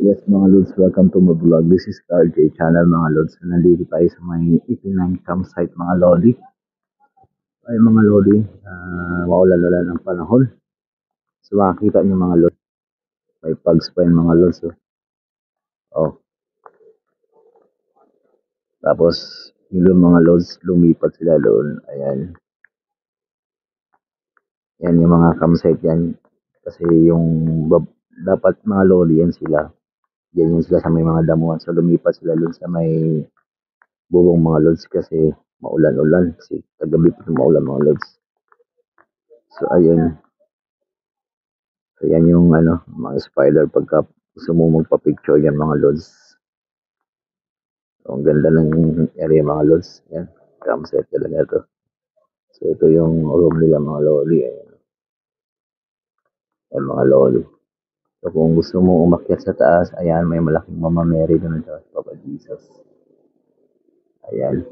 Yes mga Lods, welcome to my vlog. This is RJ channel mga Lods. Nandito tayo sa may 89 campsite mga Lodi. Ay mga Lodi, uh, maulan-ulan ang panahon. So makikita niyo mga Lods, may pugs pa yung mga Lods. Oh. oh. Tapos yung mga Lods, lumipat sila doon. Ayan. Yan yung mga campsite yan. Kasi yung dapat mga Lodi yan sila Diyan yun sila sa may mga damuhan. So lumipat sila dun sa may bubong mga lods kasi maulan-ulan. Kasi kagabi pa maulan mga lods. So ayun. So yung ano, mga spider pagka gusto mo magpa-picture yan mga lods. So, ang ganda ng area mga lods. Yan. Campsite talaga ito. So ito yung room nila mga loli. Ayan. Ayan mga loli. So kung gusto mo umakyat sa taas, ayan, may malaking Mama Mary doon sa Papa Jesus. Ayan.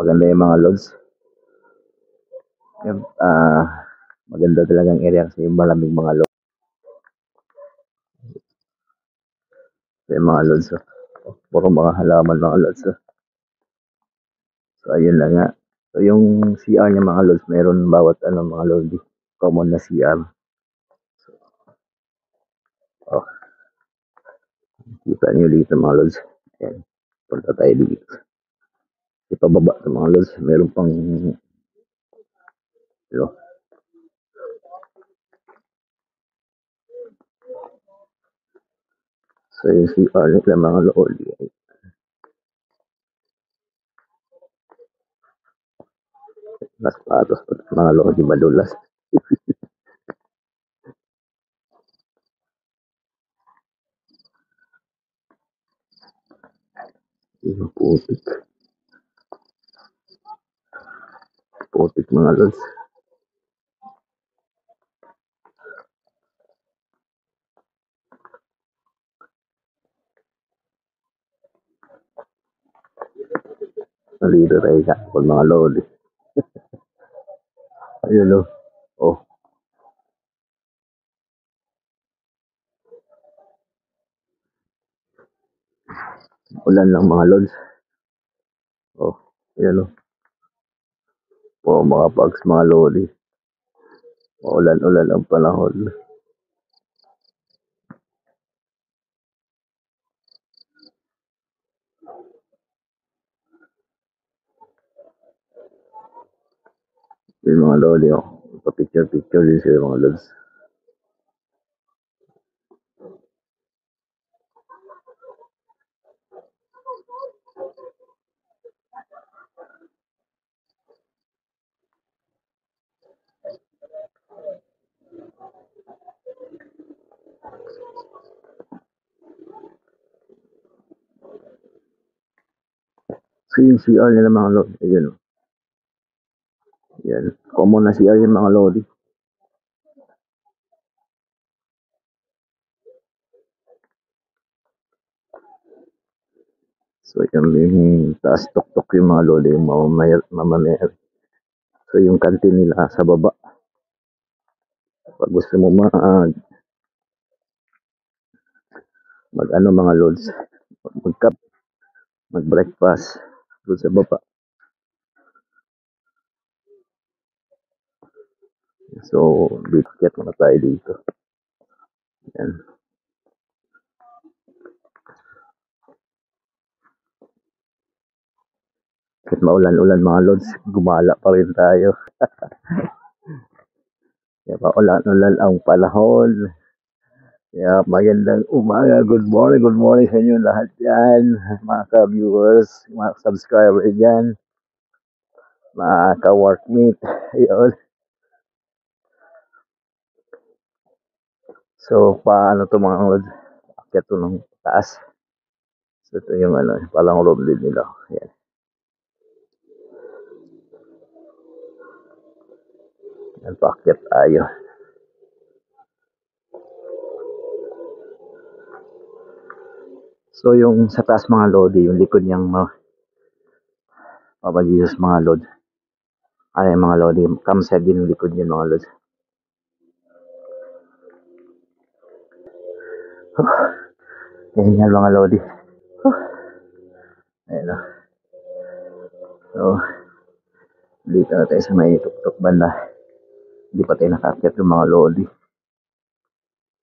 Maganda yung mga lods. Yung, uh, maganda talagang area kasi yung malamig mga lods. So, yung mga lods. Oh, puro mga halaman mga lods. Oh. So ayun lang nga. So yung CR niya mga lods, meron bawat ano mga lods. Common na CR. Oh. Kita nyo dito mga lods. Ayan. Punta tayo dito. Ipababa sa mga lods. Meron pang ano. So yung CR nila mga loli. Mas patos pa mga loli madulas. putik. Putik mga lods. Nalito tayo sa mga lodi. Ayun o. Oh. Ulan lang mga lods. Oh, ayan o. Oh, mga pags, mga lodi. Ulan-ulan ang panahon. Yung mga lodi, oh. Pa-picture-picture din sila mga lods. So yung CR nila mga lodi, ayun o. Yan. Common na CR yung mga lodi. So yung, yung taas tok-tok yung mga lodi, yung mamamayar. So yung kantin nila sa baba. Pag gusto mo mag mag ano mga lods, mag cup, mag breakfast doon sa baba. So, bigkit muna tayo dito. Yan. Kahit maulan-ulan mga lods, gumala pa rin tayo. Kaya paulan-ulan ang panahon. Kaya magandang umaga. Good morning, good morning sa inyo lahat yan. Mga ka-viewers, mga subscriber dyan. Mga ka-workmate. Yun. So, paano to mga lods? Akit to ng taas. So, ito yung ano, palang room din nila. Yan. Yan, paakyat tayo. So, yung sa taas mga lodi, yung likod niyang uh, Papa Jesus mga lod. Ay, mga lodi, campsite din yung likod niya mga lod. Yan yan mga lodi. Ayan o. So, dito na tayo sa may tuktok banda. Hindi pa tayo nakakit yung mga lodi.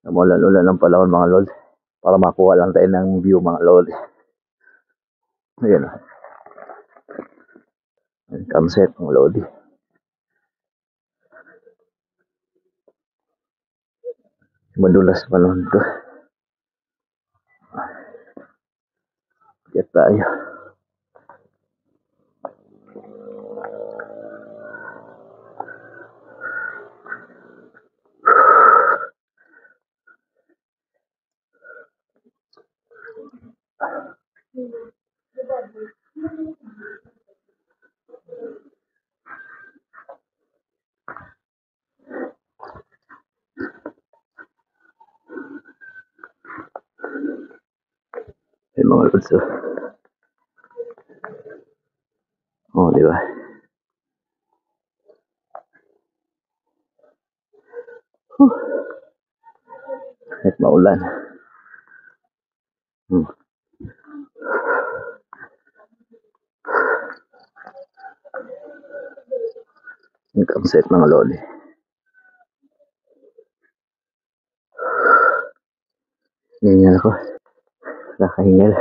Namulan-ulan ng palahon mga lodi. Para makuha lang tayo ng view mga lodi. Ayan. Ang campsite mga lodi. Madulas pa nun to. Kaya tayo. May mga lods oh. Di ba? Huh. Kahit maulan. Hmm. Ang campsite mga lodi. Ganyan ako. Nakahingal.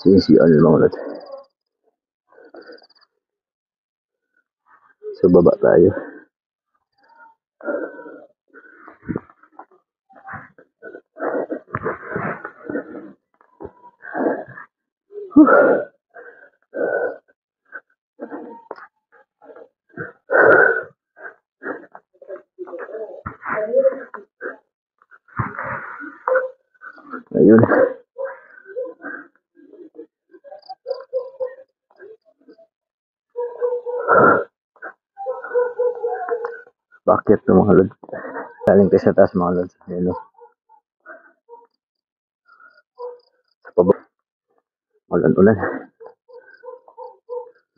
Sinisiyan yung mga lodi. So baba tayo. Ayun. Bakit ng mga lods? Galing tayo sa taas mga lods. Ayun o. Sa baba. Ulan-ulan.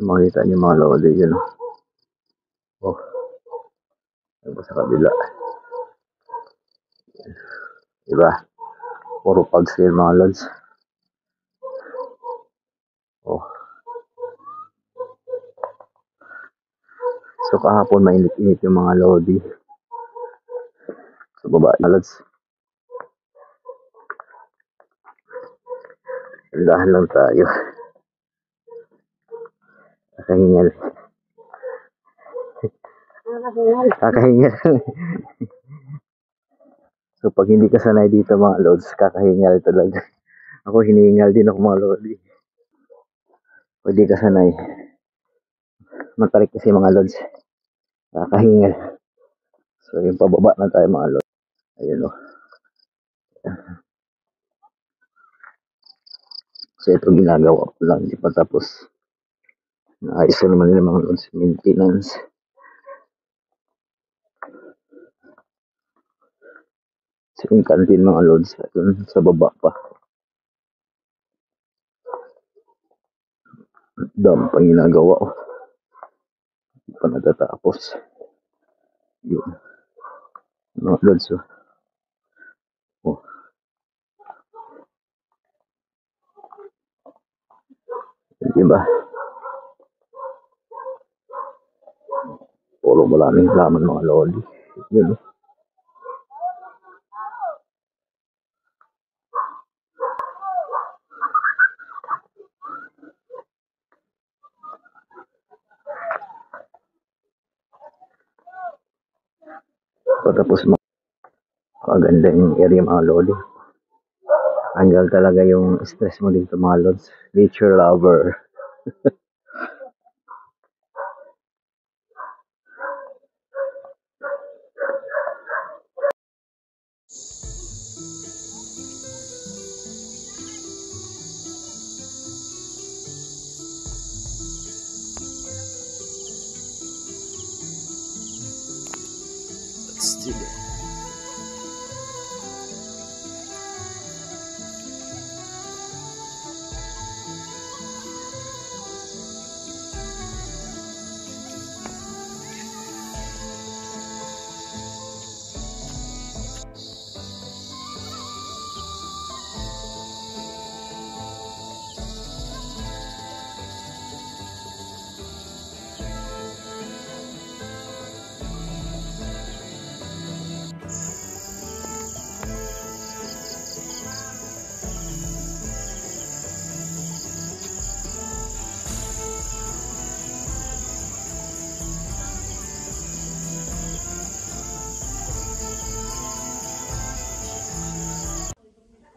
Makikita niyo mga lods. Yun. Oh. Ayun sa kabila. Diba? Puro pags yun mga lods. Oh. So kahapon mainit-init yung mga lodi. Sa baba na lods. Dahan lang tayo. Kakahingal. Kakahingal. so pag hindi ka sanay dito mga lods, kakahingal talaga. Ako hinihingal din ako mga lodi. Di ka sanay, matarik kasi mga lods. Kakahingal. So yung pababa na tayo mga lods. Ayun o. So ito ginagawa ko lang, hindi pa tapos. Naayos na naman nila mga lods, maintenance. So yung canteen mga lods, yun sa baba pa. Dami pang ginagawa ko. Hindi pa natatapos. Yun. Mga lods oh. Oh. Diba? Puro maraming laman mga loli. Yun oh. Pagkatapos mo, kaganda yung area mga loli. Hanggal talaga yung stress mo dito mga lods. Nature lover. juga.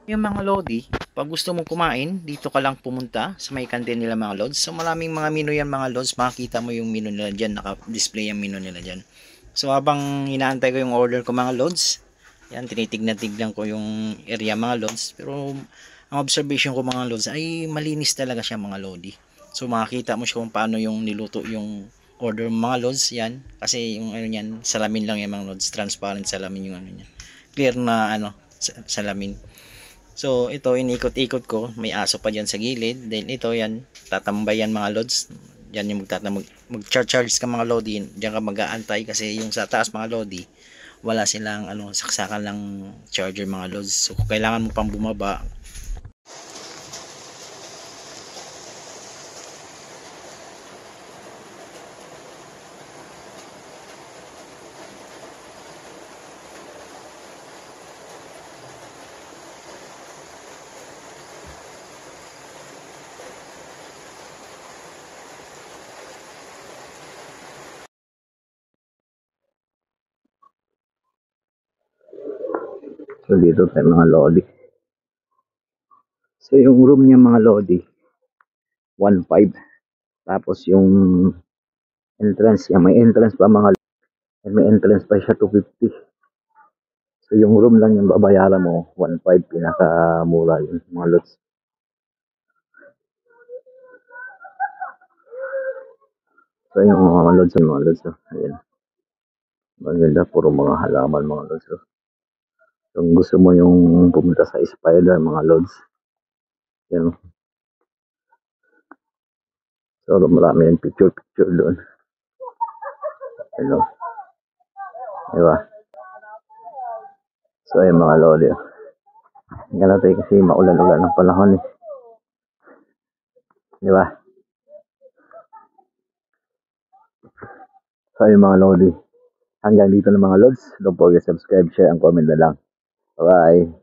Yung mga Lodi, pag gusto mong kumain, dito ka lang pumunta sa may kantin nila mga Lods. So maraming mga menu yan mga Lods, makikita mo yung menu nila dyan, naka-display yung menu nila dyan. So habang inaantay ko yung order ko mga Lods, yan, tinitignan-tignan ko yung area mga Lods. Pero ang observation ko mga Lods ay malinis talaga siya mga Lodi. So makikita mo siya kung paano yung niluto yung order mga Lods yan. Kasi yung ano yan, salamin lang yan mga Lods, transparent salamin yung ano niya. Clear na ano, sa- salamin. So, ito, inikot-ikot ko. May aso pa dyan sa gilid. Then, ito, yan. Tatambay yan mga lods. Yan yung magtatam mag, mag-charge ka mga lodi. Diyan ka mag-aantay kasi yung sa taas mga lodi, wala silang ano, saksakan lang charger mga lods. So, kung kailangan mo pang bumaba, So dito tayo mga lodi. So yung room niya mga lodi, 1.5. Tapos yung entrance niya, may entrance pa mga lodi. May entrance pa siya 250. So yung room lang yung babayaran mo, 1.5 pinakamura yun mga lods. So yung mga lods, mga lods, oh. ayan. Maganda, puro mga halaman mga lods. Kung gusto mo yung pumunta sa spider mga lods, yan. So marami yung picture-picture doon. Ano? Diba? So ayun mga lodi. Tingnan natin kasi maulan-ulan ng panahon eh. Di ba? So ayun mga lodi. Hanggang dito na mga lods. Don't forget subscribe, share, and comment na lang. 拜拜。